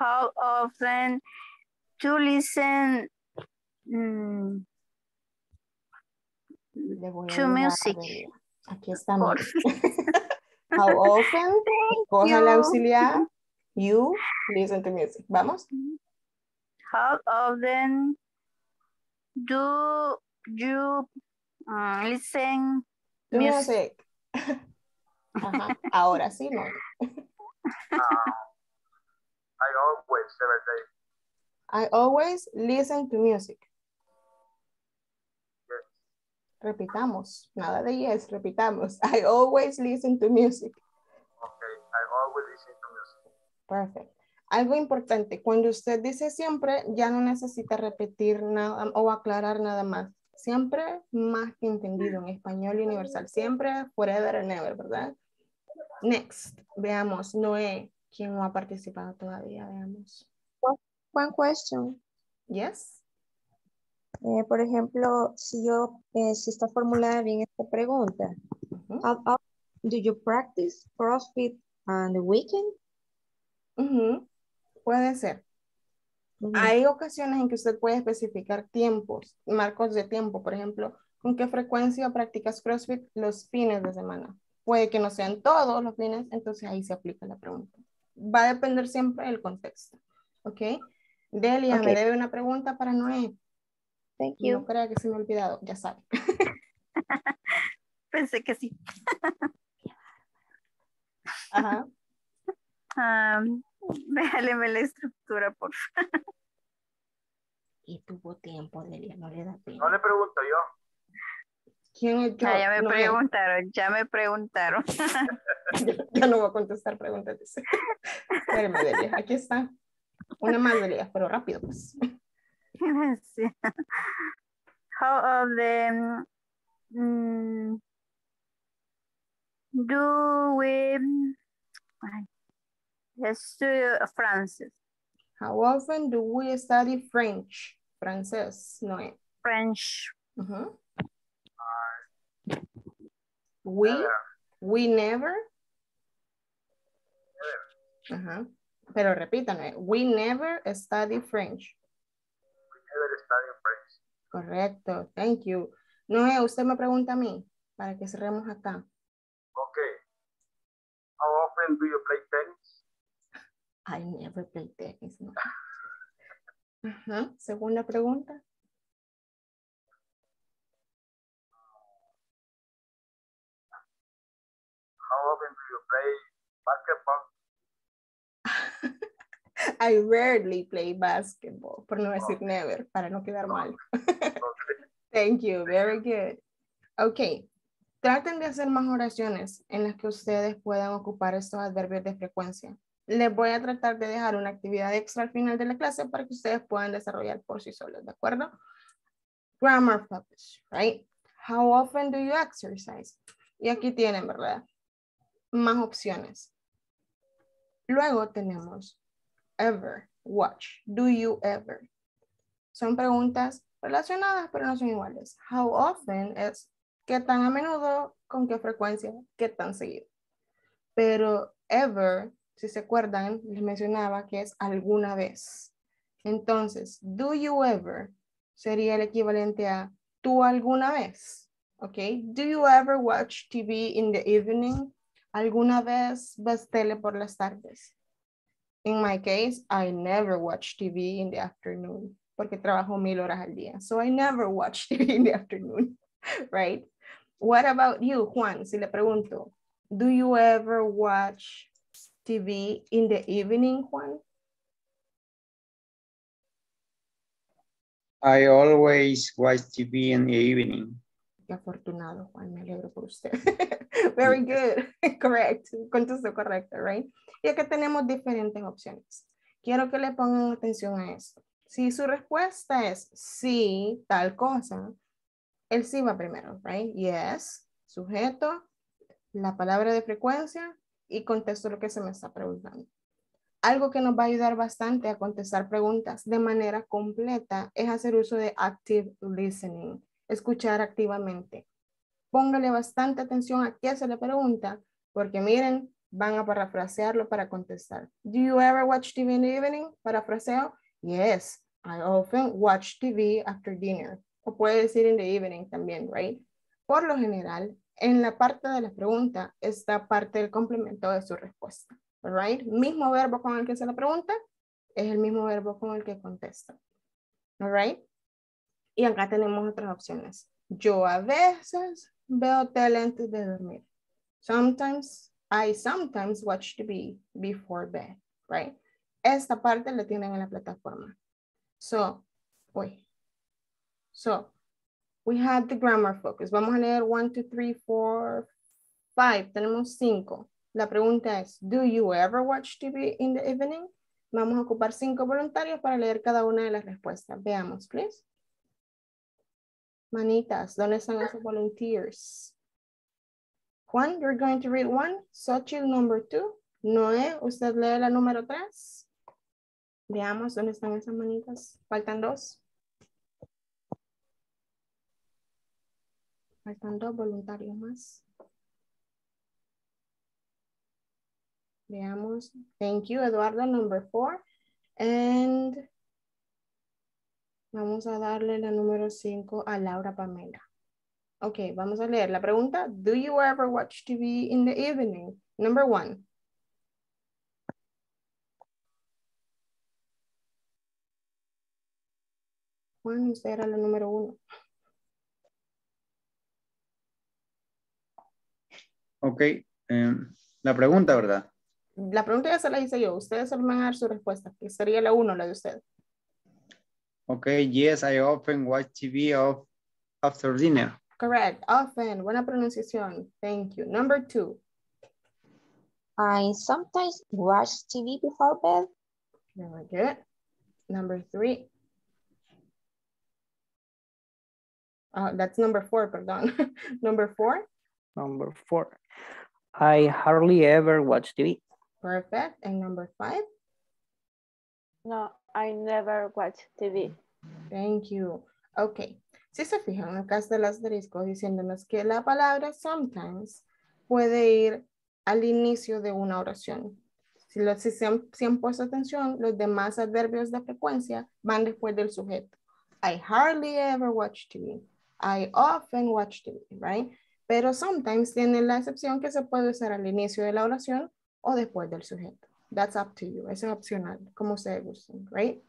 How often to listen mm, to ayudar a music? Aquí miren. [laughs] How often, coja you. auxiliar, you listen to music. ¿Vamos? How often do you uh, listen To music? music. Ajá. [laughs] Ahora sí, no. I always every day. I always listen to music. Yes. Repitamos, nada de yes, repitamos. I always listen to music. Okay, I always listen to music. Perfect. Algo importante, cuando usted dice siempre, ya no necesita repetir nada o aclarar nada más. Siempre más que entendido en español universal. Siempre forever and ever, ¿verdad? Next, veamos, Noé, ¿quién no ha participado todavía? Veamos. One question. Yes. Eh, por ejemplo, si yo, eh, si está formulada bien esta pregunta, how do you practice CrossFit on the weekend? Puede ser. Ujú. Hay ocasiones en que usted puede especificar tiempos, marcos de tiempo, por ejemplo, con qué frecuencia practicas CrossFit los fines de semana. Puede que no sean todos los fines, entonces ahí se aplica la pregunta. Va a depender siempre del contexto. ¿Ok? Delia, me Ok. debe una pregunta para Noé. Thank No you. crea que se me ha olvidado, ya sabe. [laughs] Pensé que sí. Ajá. [laughs] Um, [laughs] déjale la estructura, por favor. Y tuvo tiempo, Delia, no le da No pena. le pregunto yo. ¿Quién es yo? Ah, ya me Noé. preguntaron, ya me preguntaron. [laughs] Ya no voy a contestar preguntas. Espérame, Delia, aquí está. Una más, Delia, pero rápido, pues. [laughs] Sí. How of them mm, do we ay, study Francis, How often do we study French? Francés, Noé. French, Ujú. We, Never. we never. Pero repítanme. We never study French. Never study French. Correcto. Thank you. Noé, usted me pregunta a mí para que cerremos acá. Okay. How often do you? I never play tennis. no. Ajá. Segunda pregunta. How often do you play basketball? [laughs] I rarely play basketball, por no decir never, para no quedar mal. Okay. [laughs] Thank you, very good. Ok, traten de hacer más oraciones en las que ustedes puedan ocupar estos adverbios de frecuencia. Les voy a tratar de dejar una actividad extra al final de la clase para que ustedes puedan desarrollar por sí solos, ¿de acuerdo? Grammar focus, right? How often do you exercise? Y aquí tienen, ¿verdad? Más opciones. Luego tenemos ever, watch, do you ever. Son preguntas relacionadas, pero no son iguales. How often es qué tan a menudo, con qué frecuencia, qué tan seguido. Pero ever, si se acuerdan, les mencionaba que es alguna vez. Entonces, do you ever sería el equivalente a tú alguna vez. Okay, do you ever watch TV in the evening? ¿Alguna vez ves tele por las tardes? In my case, I never watch TV in the afternoon porque trabajo mil horas al día. So I never watch [laughs] TV in the afternoon, [laughs] right? What about you, Juan? Si le pregunto, do you ever watch TV in the evening, Juan? I always watch TV in the evening. Qué afortunado, Juan, me alegro por usted. [laughs] Very good, [laughs] correct, contestó correcto, right? Y acá tenemos diferentes opciones. Quiero que le pongan atención a esto. Si su respuesta es sí, tal cosa, el sí va primero, right? Yes, sujeto, la palabra de frecuencia y contesto lo que se me está preguntando. Algo que nos va a ayudar bastante a contestar preguntas de manera completa es hacer uso de active listening, escuchar activamente. Póngale bastante atención a qué se le pregunta, porque miren, van a parafrasearlo para contestar. Do you ever watch TV in the evening? Parafraseo. Yes, I often watch TV after dinner. O puede decir in the evening también, right? Por lo general, en la parte de la pregunta está parte del complemento de su respuesta. Right? Mismo verbo con el que se le pregunta es el mismo verbo con el que contesta. Right? Y acá tenemos otras opciones. Yo a veces veo tele antes de dormir. Sometimes, I sometimes watch TV before bed. Right? Esta parte la tienen en la plataforma. So, wait. So, we had the grammar focus. Vamos a leer 1, 2, 3, 4, 5. Tenemos 5. La pregunta es, do you ever watch TV in the evening? Vamos a ocupar cinco voluntarios para leer cada una de las respuestas. Veamos, please. Manitas, ¿dónde están esos volunteers? Juan, you're going to read one. Xochitl, number two. Noé, usted lee la número tres. Veamos dónde están esas manitas. Faltan dos. Faltan dos voluntarios más. Veamos. Thank you, Eduardo, number four. And vamos a darle la número cinco a Laura Pamela. Ok, vamos a leer la pregunta. Do you ever watch TV in the evening? Number one. Juan, usted era la número uno. Ok, em, la pregunta, ¿verdad? La pregunta ya se la hice yo. Ustedes solo van a dar su respuesta, que sería la uno, la de usted. Ok, yes, I often watch TV of, after dinner. Correct, often. Buena pronunciación. Thank you. Number two. I sometimes watch TV before bed. Very good. Number three. Uh, that's number four, perdón. [laughs] number four. Number four. I hardly ever watch TV. Perfect. And number five? No, I never watch TV. Thank you. Okay. Si se fijan, acá está el asterisco diciéndonos que la palabra sometimes puede ir al inicio de una oración. Si, lo, si, se han, si han puesto atención, los demás adverbios de frecuencia van después del sujeto. I hardly ever watch TV. I often watch TV, right? Pero sometimes tiene la excepción que se puede usar al inicio de la oración o después del sujeto. That's up to you. Eso es opcional, como ustedes gusten, right?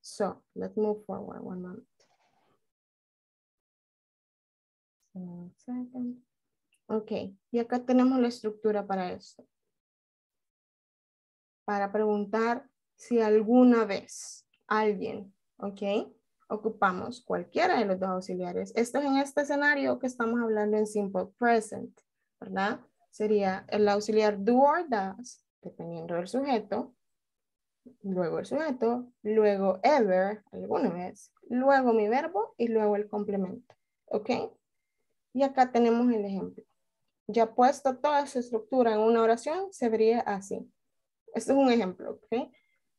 So, let's move forward one moment. One. Ok, y acá tenemos la estructura para esto. Para preguntar si alguna vez alguien, ok, ocupamos cualquiera de los dos auxiliares. Esto es en este escenario que estamos hablando en simple present, ¿verdad? Sería el auxiliar do or does, dependiendo del sujeto, luego el sujeto, luego ever, alguna vez, luego mi verbo y luego el complemento, ¿ok? Y acá tenemos el ejemplo. Ya puesto toda su estructura en una oración, se vería así. Esto es un ejemplo, ¿ok?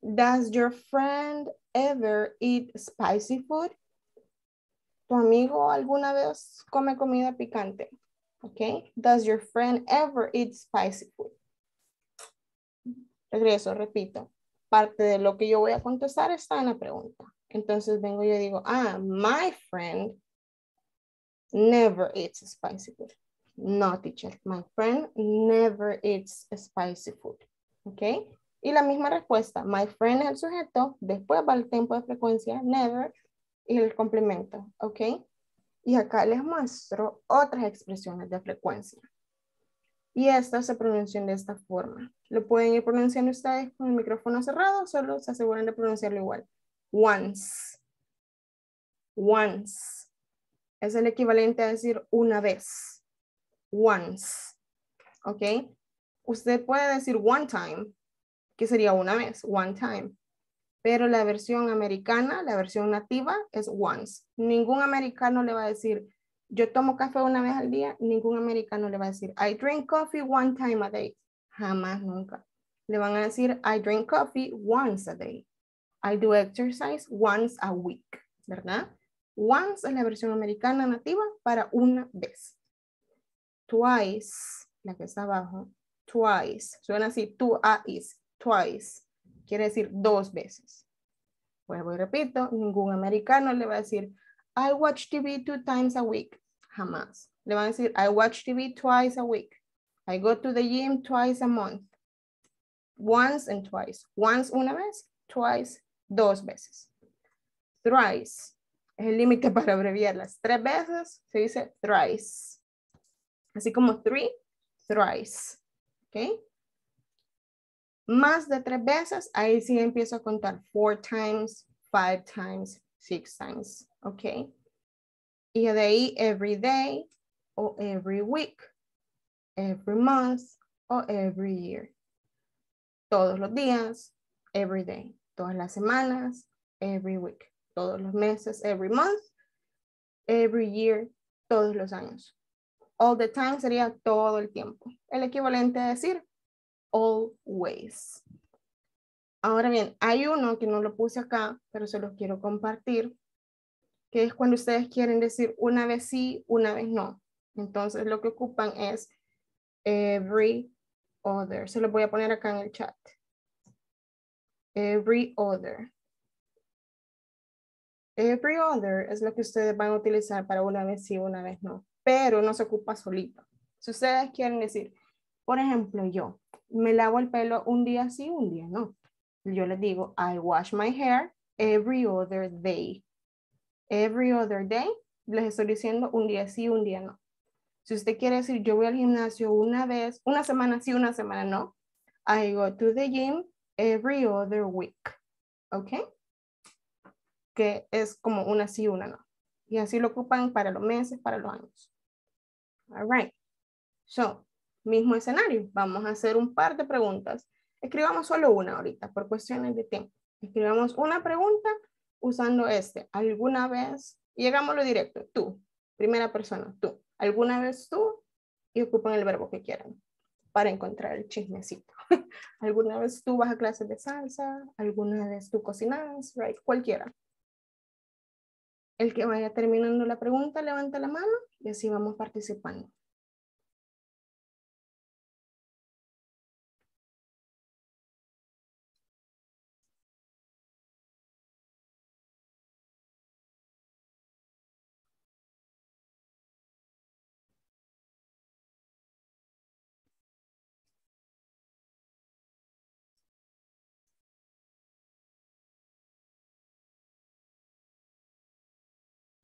Does your friend ever eat spicy food? ¿Tu amigo alguna vez come comida picante? ¿Ok? Does your friend ever eat spicy food? Regreso, repito. Parte de lo que yo voy a contestar está en la pregunta. Entonces vengo y yo digo, ah, my friend never eats spicy food. No, teacher. My friend never eats spicy food. ¿Ok? Y la misma respuesta. My friend es el sujeto. Después va el tiempo de frecuencia. Never. Y el complemento. ¿Ok? Y acá les muestro otras expresiones de frecuencia. Y estas se pronuncian de esta forma. Lo pueden ir pronunciando ustedes con el micrófono cerrado, solo se aseguran de pronunciarlo igual. Once. Once. Es el equivalente a decir una vez. Once. ¿Ok? Usted puede decir one time, que sería una vez, one time. Pero la versión americana, la versión nativa, es once. Ningún americano le va a decir, yo tomo café una vez al día. Ningún americano le va a decir, I drink coffee one time a day. Jamás, nunca. Le van a decir, I drink coffee once a day. I do exercise once a week, ¿verdad? Once es la versión americana nativa para una vez. Twice, la que está abajo, twice. Suena así, twice, twice. Quiere decir dos veces. Vuelvo y repito, ningún americano le va a decir, I watch TV two times a week. Jamás. Le van a decir, I watch TV twice a week. I go to the gym twice a month. Once and twice. Once una vez, twice dos veces. Thrice es el límite [laughs] para abreviarlas. Tres veces se dice thrice. Así como three, thrice. ¿Ok? Más de tres veces, ahí sí empiezo a contar four times, five times, six times. ¿Ok? Y de ahí every day o every week, every month o every year. Todos los días, every day. Todas las semanas, every week. Todos los meses, every month, every year, todos los años. All the time sería todo el tiempo. El equivalente a decir always. Ahora bien, hay uno que no lo puse acá, pero se los quiero compartir, que es cuando ustedes quieren decir una vez sí, una vez no. Entonces lo que ocupan es every other. Se lo voy a poner acá en el chat. Every other. Every other es lo que ustedes van a utilizar para una vez sí, una vez no. Pero no se ocupa solito. Si ustedes quieren decir, por ejemplo, yo me lavo el pelo un día sí, un día no. Yo les digo, I wash my hair every other day. Every other day, les estoy diciendo un día sí, un día no. Si usted quiere decir, yo voy al gimnasio una vez, una semana sí, una semana no. I go to the gym every other week. ¿Ok? Que es como una sí, una no. Y así lo ocupan para los meses, para los años. All right. So, mismo escenario. Vamos a hacer un par de preguntas. Escribamos solo una ahorita por cuestiones de tiempo. Escribamos una pregunta usando este. ¿Alguna vez? Y hagámoslo directo. Tú. Primera persona. Tú. ¿Alguna vez tú? Y ocupan el verbo que quieran para encontrar el chismecito. [laughs] ¿Alguna vez tú vas a clases de salsa? ¿Alguna vez tú cocinas? Right? Cualquiera. El que vaya terminando la pregunta, levanta la mano y así vamos participando.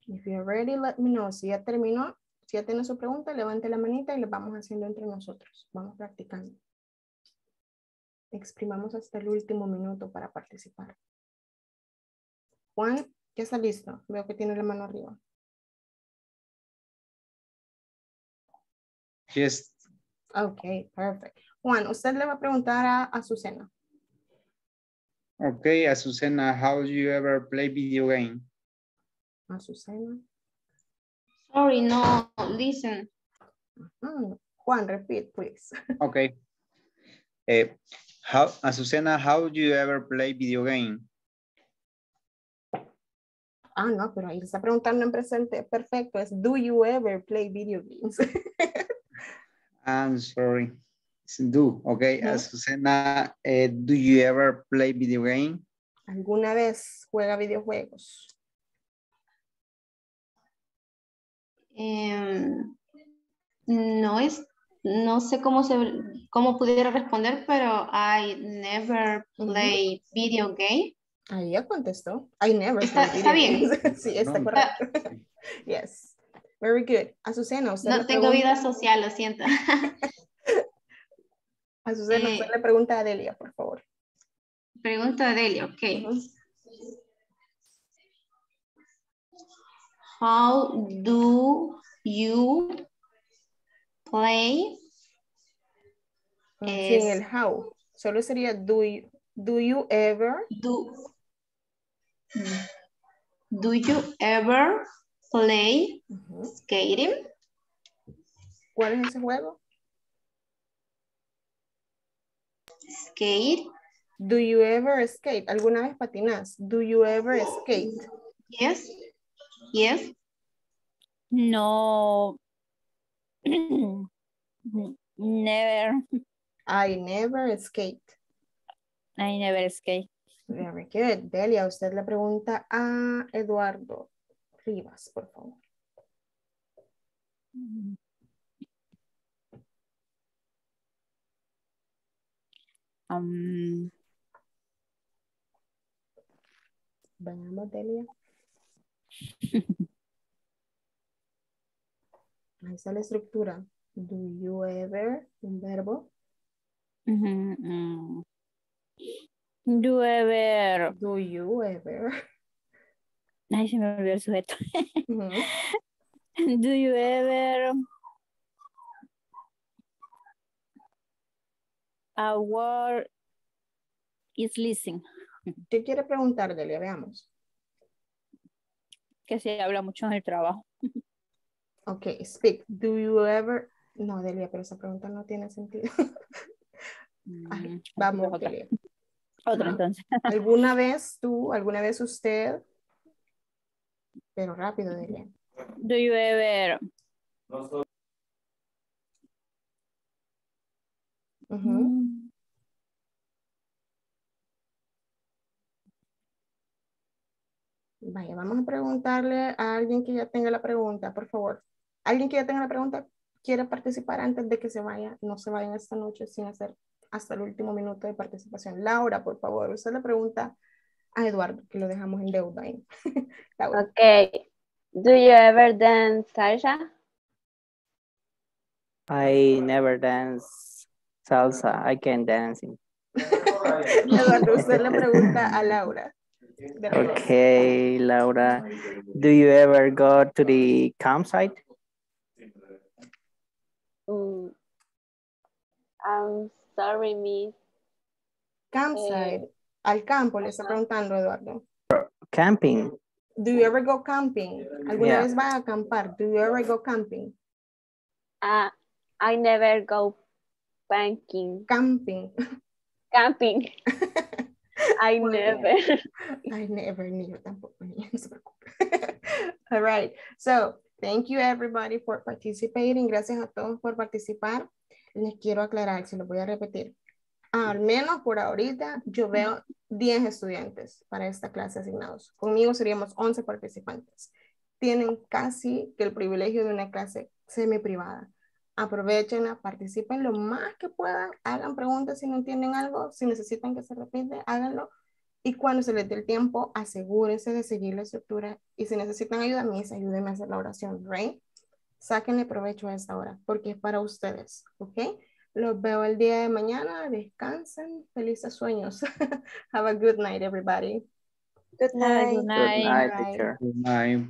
If you're ready, let me know. Si ya terminó, si ya tiene su pregunta, levante la manita y le vamos haciendo entre nosotros. Vamos practicando. Exprimamos hasta el último minuto para participar. Juan, ya está listo. Veo que tiene la mano arriba. Yes. Ok, perfect. Juan, usted le va a preguntar a Azucena. Okay, Azucena, how do you ever play video game? Azucena. Sorry, no, listen. Mm, Juan, repeat, please. [laughs] Okay. Eh, how, Azucena, how do you ever play video game? Ah, no, pero ahí está preguntando en presente perfecto. Es, do you ever play video games? [laughs] I'm sorry. It's do, okay. Azucena, eh, do you ever play video game? ¿Alguna vez juega videojuegos? Em, no es, no sé cómo se, cómo pudiera responder, pero I never play video game. Ahí ya contestó. I never. Está- played está video bien. games. [laughs] sí, está No, correcto. [laughs] yes. Very good. Azucena, usted No tengo pregunta- vida social, lo siento. [laughs] Azucena, Eh. usted le pregunta a Delia, por favor. Pregunta de Delia, ok. How do you play? Sin el how. Solo sería do you, do you ever. Do, do you ever play skating? ¿Cuál es ese juego? Skate? Do you ever skate? ¿Alguna vez patinas? Do you ever skate? Yes. Yes. No. [clears throat] never. I never skate. I never skate. Very good. Delia, usted le pregunta a Eduardo Rivas, por favor. Um, Delia. [laughs] Ahí está la estructura. Do you ever, un verbo. mm. Do ever. Do you ever. Ay, se me olvidó el sujeto. [laughs] Do you ever a word is listening? ¿Qué quiere preguntar, Delia? Veamos. Que se habla mucho en el trabajo. Ok, speak. Do you ever... No, Delia, pero esa pregunta no tiene sentido. Ay, Mm, vamos, otra. Delia. Otra entonces. ¿Alguna [laughs] vez tú, alguna vez usted? Pero rápido, Delia. Do you ever Ujú. Mm, Vaya, vamos a preguntarle a alguien que ya tenga la pregunta, por favor. Alguien que ya tenga la pregunta quiere participar antes de que se vaya, no se vayan esta noche sin hacer hasta el último minuto de participación. Laura, por favor, usted le pregunta a Eduardo, que lo dejamos en deuda ahí. [laughs] Laura. Okay. Do you ever dance salsa? I never dance salsa. I can dancing. [laughs] Eduardo, usted le pregunta a Laura. De nuevo. Okay, Laura. Do you ever go to the campsite? Mm. I'm sorry, miss. Campsite, al campo, le está preguntando Eduardo. Camping. Do you ever go camping? ¿Alguna Yeah. vez va a acampar? Do you ever go camping? Uh, I never go banking. Camping. Camping. [laughs] I never. I never yo tampoco, no se preocupe. [laughs] All right. So, thank you everybody for participating. Gracias a todos por participar. Les quiero aclarar, se lo voy a repetir. Al menos por ahorita, yo veo 10 estudiantes para esta clase asignados. Conmigo seríamos 11 participantes. Tienen casi que el privilegio de una clase semi privada. Aprovechenla, participen lo más que puedan, hagan preguntas si no entienden algo, si necesitan que se repite, háganlo. Y cuando se les dé el tiempo, asegúrense de seguir la estructura. Y si necesitan ayuda, mis, ayúdenme a hacer la oración, ¿right? Sáquenle provecho a esta hora, porque es para ustedes, ¿ok? Los veo el día de mañana. Descansen. Felices sueños. [laughs] Have a good night, everybody. Good night. Good night. Good night, teacher. Good night.